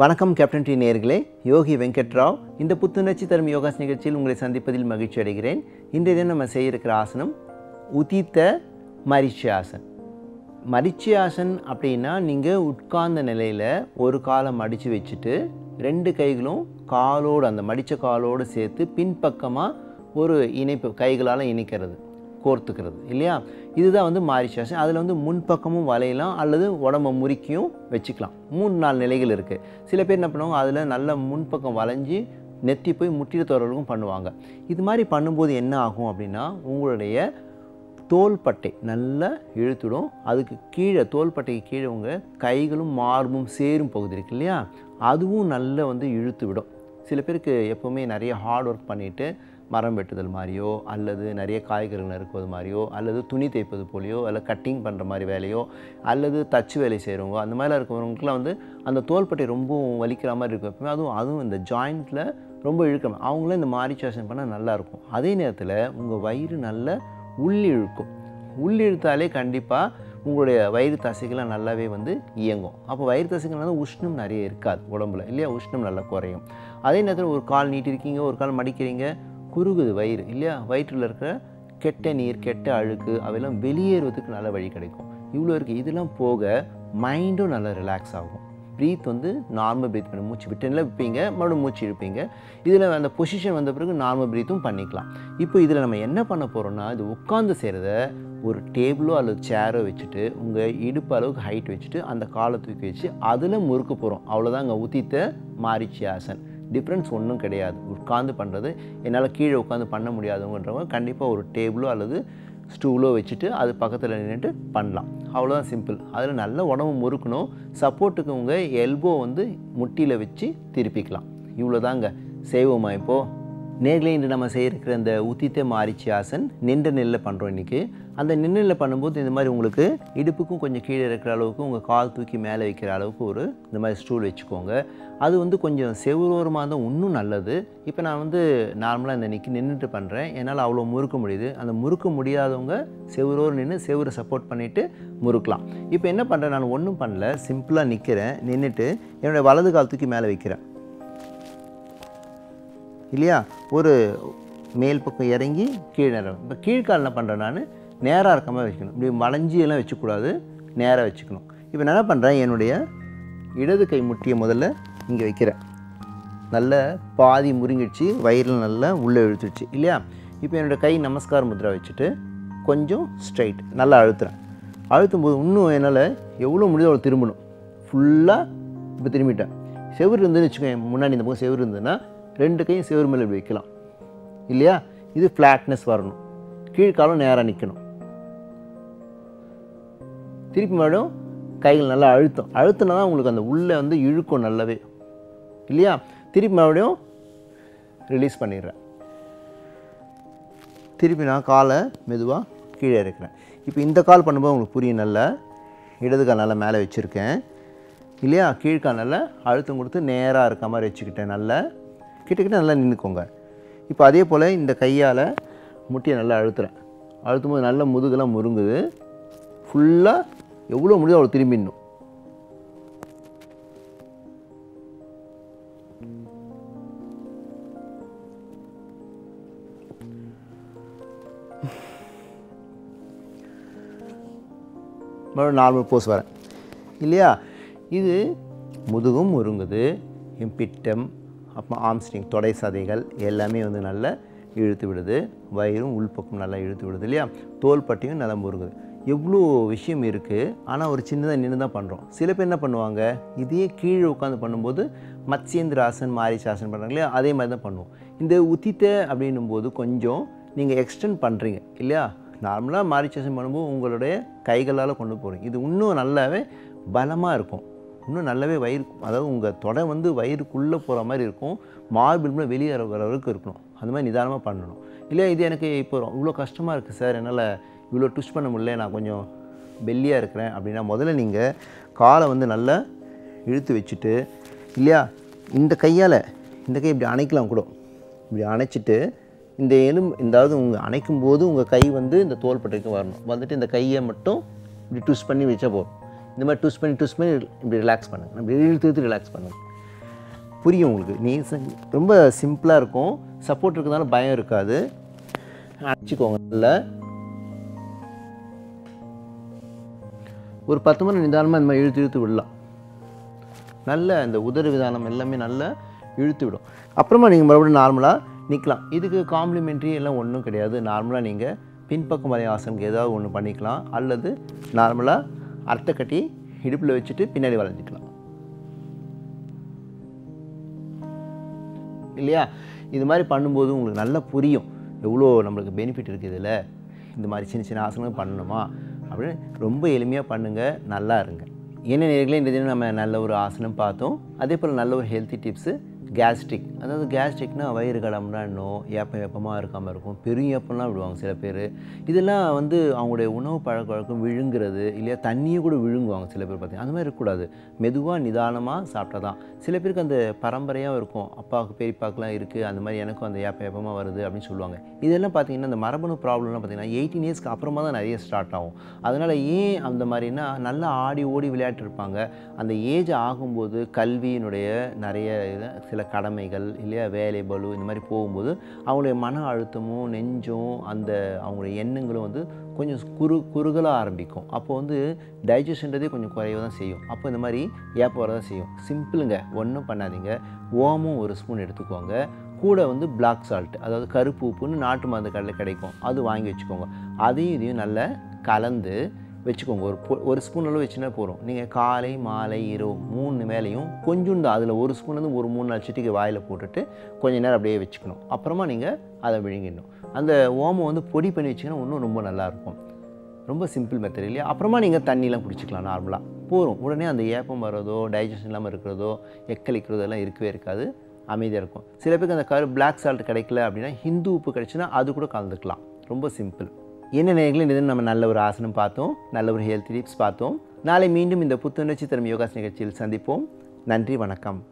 வணக்கம் captain D நேர்களே யோகி வெங்கட்ராவ் இந்த புத்துணர்ச்சி தரும் யோகாஸ் நிகழ்ச்சியில் உங்களை சந்திப்பதில் மகிழ்ச்சி அடைகிறேன். இன்றைய தினம் நம்ம செய்ய இருக்கிற ஆசனம் உதித்த மரிச்சியாசன் மரிச்சியாசன் அப்படின்னா நீங்கள் உட்கார்ந்த நிலையில் ஒரு காலை மடித்து வச்சுட்டு ரெண்டு கைகளும் காலோடு அந்த மடித்த காலோடு சேர்த்து பின்பக்கமாக ஒரு இணைப்பு கைகளால் இணைக்கிறது. கோர்த்துக்கிறது இல்லையா? இதுதான் வந்து மாரிஷாசன் அதில் வந்து முன்பக்கமும் வளையலாம் அல்லது உடம்ப முறுக்கியும் வச்சுக்கலாம். மூணு நாலு நிலைகள் இருக்குது சில பேர் என்ன பண்ணுவாங்க அதில் நல்ல முன்பக்கம் வளைஞ்சி நெத்தி போய் முட்டிட தோறலுக்கும் பண்ணுவாங்க. இது மாதிரி பண்ணும்போது என்ன ஆகும் அப்படின்னா உங்களுடைய தோள்பட்டை நல்லா இழுத்துடும். அதுக்கு கீழே தோள்பட்டைக்கு கீழே உங்கள் கைகளும் மார்பும் சேரும் பகுதி இருக்கு இல்லையா? அதுவும் நல்லா வந்து இழுத்து விடும் சில பேருக்கு எப்போவுமே நிறைய ஹார்ட் ஒர்க் பண்ணிவிட்டு மரம் வெட்டுதல் மாதிரியோ அல்லது நிறைய காய்கறிகள் நறுக்குவது மாதிரியோ அல்லது துணி தைப்பது போலியோ அல்ல கட்டிங் பண்ணுற மாதிரி வேலையோ அல்லது தச்சு வேலை செய்கிறவங்க அந்த மாதிரிலாம் இருக்கிறவங்களுக்குலாம் வந்து அந்த தோள்பட்டை ரொம்பவும் வலிக்கிற மாதிரி இருக்கும் எப்பவுமே. அதுவும் அதுவும் இந்த ஜாயிண்ட்டில் ரொம்ப இழுக்கணும் அவங்களும் இந்த மாரிச்சாசன் பண்ணால் நல்லாயிருக்கும் அதே நேரத்தில் உங்கள் வயிறு நல்ல உள்ளிழுக்கும். உள்ளிழுத்தாலே கண்டிப்பாக உங்களுடைய வயிறு தசைகள்லாம் நல்லாவே வந்து இயங்கும். அப்போ வயிறு தசைகள் வந்து உஷ்ணம் நிறைய இருக்காது உடம்புல இல்லையா? உஷ்ணம் நல்லா குறையும். அதே நேரத்தில் ஒரு கால் நீட்டிருக்கீங்க ஒரு கால் மடிக்கிறீங்க குறுகுது வயிறு இல்லையா? வயிற்றில் இருக்கிற கெட்ட நீர் கெட்ட அழுக்கு அவையெல்லாம் வெளியேறுவதற்கு நல்ல வழி கிடைக்கும். இவ்வளோ இருக்குது இதெல்லாம் போக மைண்டும் நல்லா ரிலாக்ஸ் ஆகும். ப்ரீத் வந்து நார்மல் ப்ரீத் பண்ணி மூச்சு விட்டுல வைப்பீங்க மறுபடியும் மூச்சு இழுப்பீங்க. இதில் அந்த பொசிஷன் வந்த பிறகு நார்மல் ப்ரீத்தும் பண்ணிக்கலாம். இப்போ இதில் நம்ம என்ன பண்ண போகிறோம்னா இது உட்காந்து செய்கிறத ஒரு டேபிளோ அல்லது சேரோ வச்சுட்டு உங்கள் இடுப்பு அளவுக்கு ஹைட் வச்சுட்டு அந்த காலை தூக்கி வச்சு அதில் முறுக்க போகிறோம் அவ்வளோதான் அங்கே உத்தித்த மாரிச்சி ஆசன். டிஃப்ரென்ஸ் ஒன்றும் கிடையாது. உட்காந்து பண்ணுறது என்னால் கீழே உட்காந்து பண்ண முடியாதவங்கன்றவங்க கண்டிப்பாக ஒரு டேபிளோ அல்லது ஸ்டூலோ வச்சுட்டு அது பக்கத்தில் நின்றுட்டு பண்ணலாம். அவ்வளோதான் சிம்பிள் அதில் நல்ல உடம்பு முறுக்கணும். சப்போர்ட்டுக்கு உங்கள் எல்போ வந்து முட்டியில் வச்சு திருப்பிக்கலாம். இவ்வளோதாங்க செய்வோமா இப்போது நேர்களை இன்று நம்ம செய்யிருக்கிற இந்த உத்தித்த மாரிச்சி ஆசன் நின்ற நெல்லில் பண்ணுறோம் இன்றைக்கி அந்த நின்றில் பண்ணும்போது இந்த மாதிரி உங்களுக்கு இடுப்புக்கும் கொஞ்சம் கீழே இருக்கிற அளவுக்கு உங்கள் கால் தூக்கி மேலே வைக்கிற அளவுக்கு ஒரு இந்த மாதிரி ஸ்டூல் வச்சுக்கோங்க. அது வந்து கொஞ்சம் செவ்வரோரமாக இருந்தால் இன்னும் நல்லது. இப்போ நான் வந்து நார்மலாக இந்த நிற்கி நின்றுட்டு பண்ணுறேன் என்னால் அவ்வளோ முறுக்க முடியுது. அந்த முறுக்க முடியாதவங்க செவ்வரோர் நின்று செவ்வரை சப்போர்ட் பண்ணிவிட்டு முறுக்கலாம். இப்போ என்ன பண்ணுறேன் நான் ஒன்றும் பண்ணல. சிம்பிளாக நிற்கிறேன் நின்றுட்டு என்னுடைய வலது கால் தூக்கி மேலே வைக்கிறேன். இல்லையா? ஒரு மேல் பக்கம் இறங்கி கீழே இறங்கும் இப்போ கீழ்கால் என்ன பண்ணுறேன் நான்? நேராக இருக்க மாதிரி வச்சுக்கணும் இப்படி வளைஞ்சி எல்லாம் வச்சுக்கூடாது. நேராக வச்சுக்கணும். இப்போ நான் என்ன பண்ணுறேன் என்னுடைய இடது கை முட்டியை முதல்ல இங்கே வைக்கிறேன். நல்ல பாதி முருங்கிடுச்சு வயிறில் நல்லா உள்ளே இழுத்துடுச்சு. இல்லையா? இப்போ என்னோடய கை நமஸ்கார முத்ரா வச்சுட்டு கொஞ்சம் ஸ்ட்ரைட் நல்லா அழுத்துறேன். அழுத்தும் போது இன்னும் என்னால் எவ்வளோ முடியுதோ அவ்வளோ திரும்பணும். ஃபுல்லாக இப்போ திரும்பிட்டேன். செவுரு இருந்துன்னு வச்சுக்கோங்க முன்னாடி இந்த பக்கம் செவுரு இருந்ததுன்னா ரெண்டு கையும் சிவர் மேலே வைக்கலாம். இல்லையா? இது ஃப்ளாட்னஸ் வரணும். கீழ்காலம் நேராக நிற்கணும் திருப்பி மறுபடியும் கைகள் நல்லா அழுத்தம். அழுத்தினா தான் உங்களுக்கு அந்த உள்ளே வந்து இழுக்கும் நல்லாவே. இல்லையா? திருப்பி மறுபடியும் ரிலீஸ் பண்ணிடுறேன். திருப்பி நான் காலை மெதுவாக கீழே இருக்கிறேன் இப்போ இந்த கால் பண்ணும்போது உங்களுக்கு புரியும் நல்லா இடது கால் நல்லா மேலே வச்சுருக்கேன். இல்லையா? கீழ்கால் நல்லா அழுத்தம் கொடுத்து நேராக இருக்க மாதிரி வச்சுக்கிட்டேன். நல்லா கிட்டக்கிட்ட நல்லா நின்றுக்கோங்க இப்போ அதே போல் இந்த கையால் முட்டியை நல்லா அழுத்துறேன். அழுத்தும் போது நல்ல முதுகெல்லாம் முருங்குது ஃபுல்லாக எவ்வளோ முடியுதோ அவ்வளோ திரும்பிடணும் மறுபடியும் நார்மல் போஸ் வரேன். இல்லையா? இது முதுகும் முருங்குது எம்பிட்டம் அப்போ அப்புறம் ஆம்ஸ்ட்ரிங் தொடை சதைகள் எல்லாமே வந்து நல்லா இழுத்து விடுது. வயிறும் உள்பக்கம் நல்லா இழுத்து விடுது இல்லையா? தோள்பட்டையும் நல்லா முருங்குது எவ்வளோ விஷயம் இருக்குது ஆனால் ஒரு சின்னதாக நின்று தான் பண்ணுறோம் சில பேர் என்ன பண்ணுவாங்க? இதையே கீழே உட்காந்து பண்ணும்போது மத்ஸ்யேந்திர ஆசன் மாரிச் ஆசன் பண்ணுறாங்க இல்லையா? அதே மாதிரி தான் பண்ணுவோம். இந்த உத்தித்த அப்படின்னும் போது கொஞ்சம் நீங்கள் எக்ஸ்டெண்ட் பண்ணுறீங்க இல்லையா? நார்மலாக மாரிச்சாசன் பண்ணும்போது உங்களுடைய கைகளால் கொண்டு போகிறீங்க இது இன்னும் நல்லாவே பலமாக இருக்கும். இன்னும் நல்லாவே வயிறு அதாவது உங்கள் தொடை வந்து வயிறுக்குள்ளே போகிற மாதிரி இருக்கும். மார்பிள் வெளியே வர அளவுக்கு இருக்கணும். அந்த மாதிரி நிதானமாக பண்ணணும். இல்லை இது எனக்கு இப்போ இவ்வளோ கஷ்டமாக இருக்குது சார். என்னால் இவ்வளோ ட்விஸ்ட் பண்ண முடியல. நான் கொஞ்சம் வெள்ளியாக இருக்கிறேன் அப்படின்னா முதல்ல நீங்கள் காலை வந்து நல்லா இழுத்து வச்சுட்டு இல்லையா இந்த கையால் இந்த கை இப்படி அணைக்கலாம் கூட. இப்படி அணைச்சிட்டு இந்த எலும்பு இந்தாவது உங்கள் அணைக்கும் போது உங்கள் கை வந்து இந்த தோள்பட்டைக்கு வரணும். வந்துட்டு இந்த கையை மட்டும் இப்படி ட்விஸ்ட் பண்ணி வச்சா போதும். இந்த மாதிரி டூஸ் பண்ணி டூஸ் பண்ணி இப்படி ரிலாக்ஸ் பண்ணுங்கள் இப்படி இழுத்து இழுத்து ரிலாக்ஸ் பண்ணுங்கள் புரியும் உங்களுக்கு. நீ ரொம்ப சிம்பிளாக இருக்கும். சப்போர்ட் இருக்கிறதுனால பயம் இருக்காது. அடிச்சுக்கோங்க நல்லா. ஒரு பத்து மணி நிதானமாக இந்த மாதிரி இழுத்து இழுத்து விடலாம். நல்ல இந்த உதடு விதானம் எல்லாமே நல்லா இழுத்து விடும். அப்புறமா நீங்கள் மறுபடியும் நார்மலாக நிற்கலாம் இதுக்கு காம்ப்ளிமெண்ட்ரி எல்லாம் ஒன்றும் கிடையாது. நார்மலாக நீங்கள் பின்பக்கம் வரை ஆசனம் ஏதாவது ஒன்று பண்ணிக்கலாம். அல்லது நார்மலாக அர்த்த கட்டி இடுப்பில் வச்சுட்டு பின்னாடி வளைஞ்சிக்கலாம். இல்லையா? இது மாதிரி பண்ணும்போது உங்களுக்கு நல்லா புரியும். எவ்வளோ நம்மளுக்கு பெனிஃபிட் இருக்குது இதில்? இந்த மாதிரி சின்ன சின்ன ஆசனங்கள் பண்ணணுமா? அப்படின்னு ரொம்ப எளிமையாக பண்ணுங்கள் நல்லா இருங்க. என்ன நேர்களே இந்த தினம் நம்ம நல்ல ஒரு ஆசனம் பார்த்தோம். அதே போல் நல்ல ஒரு ஹெல்த்தி டிப்ஸு கேஸ்ட்ரிக் அதாவது கேஸ்ட்ரிக்னா வயிறு கடம்னா இன்னும் ஏப்பம் ஏப்பமாக இருக்காமல் இருக்கும். பெரிய ஏப்பம்லாம் விடுவாங்க சில பேர். இதெல்லாம் வந்து அவங்களுடைய உணவு பழக்க வழக்கம் விழுங்குறது இல்லையா? தண்ணியை கூட விழுங்குவாங்க சில பேர் பார்த்தீங்கன்னா. அந்த மாதிரி இருக்கக்கூடாது. மெதுவாக நிதானமாக சாப்பிட்டா தான் சில பேருக்கு அந்த பரம்பரையாக இருக்கும். அப்பாவுக்கு பெரியப்பாக்கெலாம் இருக்குது அந்த மாதிரி எனக்கும் அந்த ஏப்ப ஏப்பமாக வருது அப்படின்னு சொல்லுவாங்க. இதெல்லாம் பார்த்தீங்கன்னா அந்த மரபணு ப்ராப்ளம்லாம் பார்த்தீங்கன்னா எயிட்டீன் இயர்ஸ்க்கு அப்புறமா தான் நிறைய ஸ்டார்ட் ஆகும். அதனால் ஏன் அந்த மாதிரினா நல்லா ஆடி ஓடி விளையாட்டு இருப்பாங்க. அந்த ஏஜ் ஆகும்போது கல்வியினுடைய நிறைய சில சில கடமைகள் இல்லையா வேலை பலு இந்த மாதிரி போகும்போது அவங்களுடைய மன அழுத்தமும் நெஞ்சும் அந்த அவங்களுடைய எண்ணங்களும் வந்து கொஞ்சம் குறு குறுகலாக ஆரம்பிக்கும். அப்போ வந்து டைஜஷன்றதே கொஞ்சம் குறைய தான் செய்யும். அப்போ இந்த மாதிரி ஏப்ப வர தான் செய்யும். சிம்பிளுங்க ஒன்றும் பண்ணாதீங்க. ஓமும் ஒரு ஸ்பூன் எடுத்துக்கோங்க. கூட வந்து பிளாக் சால்ட் அதாவது கருப்பு உப்புன்னு நாட்டு மருந்து கடையில் கிடைக்கும். அது வாங்கி வச்சுக்கோங்க. அதையும் இதையும் நல்லா கலந்து வச்சுக்கோங்க. ஒரு ஒரு ஸ்பூன் அளவு வச்சுனா போதும். நீங்கள் காலை மாலை இரவு மூணு மேலேயும் கொஞ்சம் தான் அதில் ஒரு ஸ்பூன் வந்து ஒரு மூணு நாலு சிட்டிக்கு வாயில் போட்டுட்டு கொஞ்ச நேரம் அப்படியே வச்சுக்கணும். அப்புறமா நீங்கள் அதை விழுங்கிடணும். அந்த ஓமம் வந்து பொடி பண்ணி வச்சிங்கன்னா இன்னும் ரொம்ப நல்லாயிருக்கும். ரொம்ப சிம்பிள் மெத்தட் இல்லையா? அப்புறமா நீங்கள் தண்ணிலாம் குடிச்சிக்கலாம் நார்மலாக போகிறோம் உடனே அந்த ஏப்பம் வர்றதோ டைஜஷன் இல்லாமல் இருக்கிறதோ எக்களிக்கிறதோ எல்லாம் இருக்கவே இருக்காது. அமைதியாக இருக்கும். சில பேருக்கு அந்த கரு பிளாக் சால்ட் கிடைக்கல அப்படின்னா ஹிந்து உப்பு கிடைச்சுன்னா அது கூட கலந்துக்கலாம். ரொம்ப சிம்பிள் என்ன நேரங்களும் இது நம்ம நல்ல ஒரு ஆசனம் பார்த்தோம். நல்ல ஒரு ஹெல்த் டிப்ஸ் பார்த்தோம். நாளை மீண்டும் இந்த புத்துணர்ச்சி தரும் யோகாஸ் நிகழ்ச்சியில் சந்திப்போம். நன்றி வணக்கம்.